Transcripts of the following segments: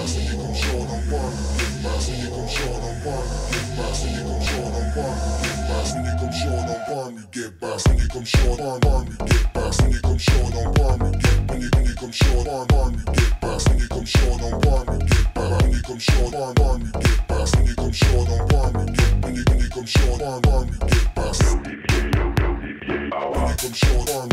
past. When you come short on one, you get past. When you come short on one, you get past. When you come short on one, you get past. When you come short on one, you get. When you you come short on one, you get past. When you come short on one, you get past. When you come short on one, you get past. When you you get. When you you get one,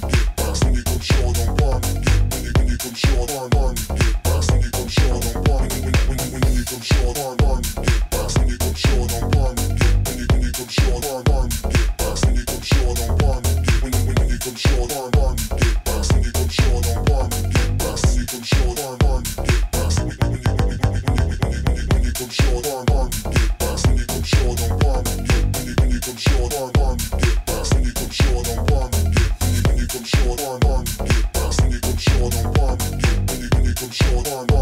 come short on one, you. get one, you get.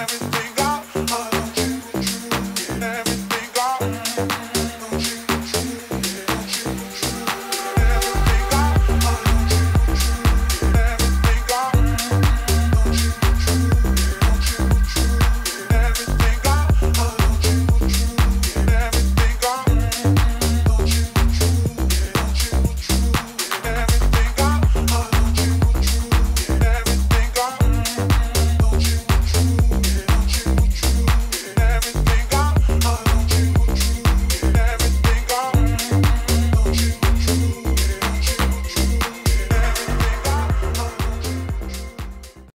everything.